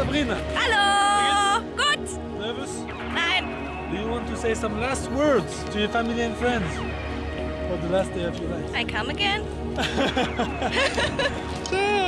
Sabrina. Hallo! Gut! Nervous? Nein! Do you want to say some last words to your family and friends for the last day of your life? I come again?